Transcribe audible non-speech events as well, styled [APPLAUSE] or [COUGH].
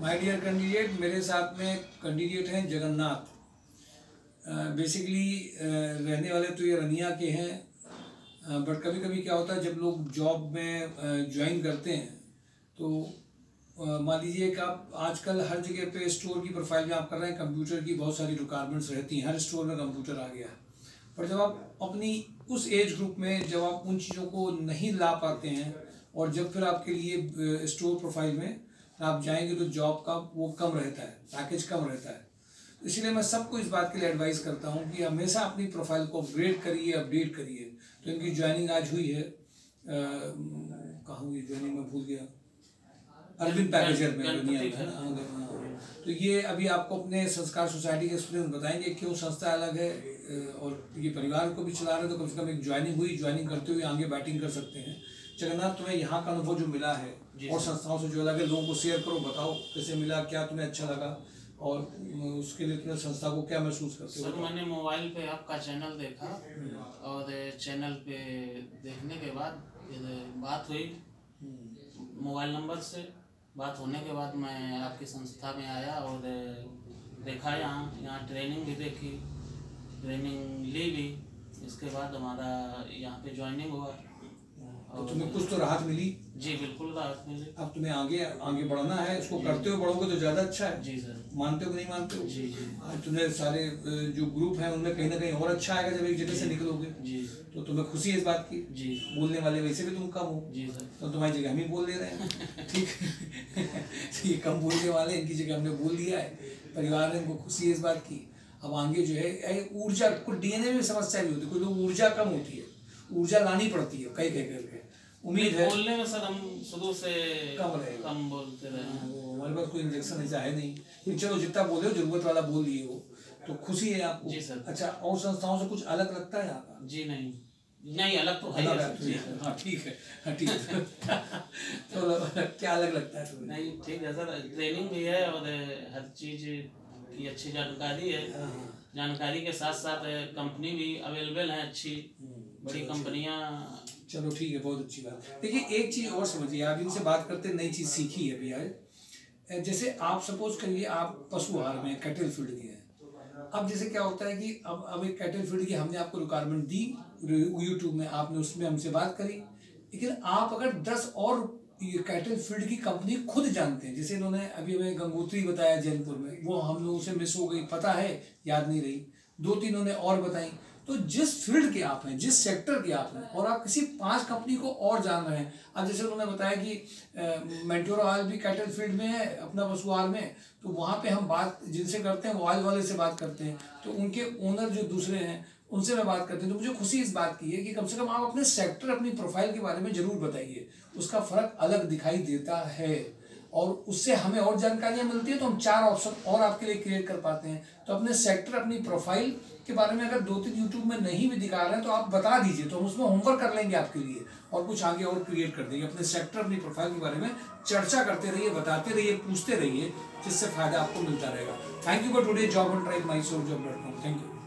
My dear candidate मेरे साथ में कैंडिडेट हैं जगन्नाथ। बेसिकली रहने वाले तो ये रनिया के हैं बट कभी कभी क्या होता है, जब लोग जॉब में ज्वाइन करते हैं तो मान लीजिए कि आप आजकल हर जगह पे स्टोर की प्रोफ़ाइल में आप कर रहे हैं कंप्यूटर की बहुत सारी रिक्वायरमेंट्स रहती हैं, हर स्टोर में कंप्यूटर आ गया। है पर जब आप अपनी उस एज ग्रुप में, जब आप उन चीज़ों को नहीं ला पाते हैं, और जब फिर आपके लिए स्टोर प्रोफ़ाइल में आप जाएँगे तो जॉब का वो कम रहता है पैकेज कम रहता है। इसलिए मैं सबको इस बात के लिए एडवाइस करता हूँ कि हमेशा अपनी प्रोफ़ाइल को अपग्रेड करिए अपडेट करिए। तो इनकी ज्वाइनिंग आज हुई है। कहाँ हुई ज्वाइनिंग में भूल गया। अरविंद पैकेजर में दुनिया में हाँ, हाँ। तो ये अभी आपको अपने संस्कार सोसाइटी के एक्सपीरियंस बताएँगे क्यों संस्था अलग है और ये परिवार को भी चला रहे तो कम से कम एक ज्वाइनिंग हुई ज्वाइनिंग करते हुए आगे बैटिंग कर सकते हैं। जगन्नाथ तुम्हें यहाँ का अनुभव जो मिला है और संस्थाओं से जो अलग है लोगों को शेयर करो बताओ कैसे मिला क्या तुम्हें अच्छा लगा और उसके लिए तुमने संस्था को क्या महसूस करते हो? सर मैंने मोबाइल पे आपका चैनल देखा और चैनल पे देखने के बाद बात हुई। मोबाइल नंबर से बात होने के बाद मैं आपकी संस्था में आया और देखा यहाँ यहाँ ट्रेनिंग भी देखी ट्रेनिंग ली भी। इसके बाद हमारा यहाँ पे ज्वाइनिंग हुआ। तो तुम्हें कुछ तो राहत मिली। जी बिल्कुल राहत मिली। अब तुम्हें आगे आगे बढ़ना है इसको करते हुए बढ़ोगे तो ज़्यादा अच्छा है। जी सर। मानते हो कि नहीं मानते हो? जी जी। आज तुम्हें सारे जो ग्रुप है उनमें कहीं ना कहीं और अच्छा आएगा जब एक जगह से निकलोगे। जी। तो तुम्हें खुशी है इस बात की। जी। बोलने वाले वैसे भी तुम कम हो। जी सर। तो तुम्हारी जगह हम ही बोल दे रहे हैं। [LAUGHS] ठीक ये कम बोलने वाले इनकी जगह हमने बोल दिया है। परिवार ने इनको खुशी है इस बात की। अब आगे जो है ऊर्जा कुछ डीएनए में समस्या भी होती है। कुछ लोग ऊर्जा कम होती है। ऊर्जा लानी पड़ती है कई कई करके उम्मीद है। बोलने में सर हम शुरू से कम रहे कम बोलते रहे। हाँ, हमारे पास कोई इंजेक्शन ऐसा है नहीं। चलो जितना बोले हो ज़रूरत वाला बोल दिए हो तो खुशी है आपको। जी सर। अच्छा और संस्थाओं से कुछ अलग लगता है आपका जी नहीं। नहीं अलग तो है हाँ ठीक है। हाँ ठीक है तो क्या अलग लगता है नहीं ठीक है सर ट्रेनिंग भी है और हर चीज़ की अच्छी जानकारी हाँ। जानकारी के साथ साथ कंपनी भी अवेलेबल है अच्छी। हम्म, बड़ी कंपनियाँ चलो ठीक है बहुत अच्छी बात। देखिए एक चीज़ और समझिए आप इनसे बात करते नई चीज़ सीखी है भैया जैसे आप सपोज़ करिए आप पशु आहार में कैटल फ़ील्ड के हैं। अब जैसे क्या होता है कि अब अब एक कैटल फ़ील्ड की हमने आपको रिक्वायरमेंट दी यूट्यूब में आपने उसमें हमसे बात करी। लेकिन आप अगर दस और कैटल फ़ील्ड की कंपनी खुद जानते हैं जैसे इन्होंने अभी हमें गंगोत्री बताया जैनपुर में वो हम लोगों से मिस हो गई पता है याद नहीं रही। दो तीन उन्होंने और बताई। तो जिस फ़ील्ड के आप हैं, जिस सेक्टर के आप हैं, और आप किसी पाँच कंपनी को और जान रहे हैं। अब जैसे उन्होंने बताया कि मेंटोर ऑयल भी कैटल फ़ील्ड में है, अपना पशुआर में तो वहाँ पे हम बात जिनसे करते हैं ऑयल वाले से बात करते हैं। तो उनके ओनर जो दूसरे हैं, उनसे मैं बात करती हूँ। तो मुझे खुशी इस बात की है कि कम से कम आप अपने सेक्टर अपनी प्रोफ़ाइल के बारे में ज़रूर बताइए। उसका फ़र्क अलग दिखाई देता है। और उससे हमें और जानकारियाँ मिलती है तो हम चार ऑप्शन और आपके लिए क्रिएट कर पाते हैं। तो अपने सेक्टर अपनी प्रोफ़ाइल के बारे में अगर दो तीन यूट्यूब में नहीं भी दिखा रहे हैं तो आप बता दीजिए तो हम उसमें होमवर्क कर लेंगे आपके लिए और कुछ आगे और क्रिएट कर देंगे। अपने सेक्टर अपनी प्रोफ़ाइल के बारे में चर्चा करते रहिए, बताते रहिए, पूछते रहिए, जिससे फ़ायदा आपको मिलता रहेगा। Thank you for today job on tribe my sore job dot com thank you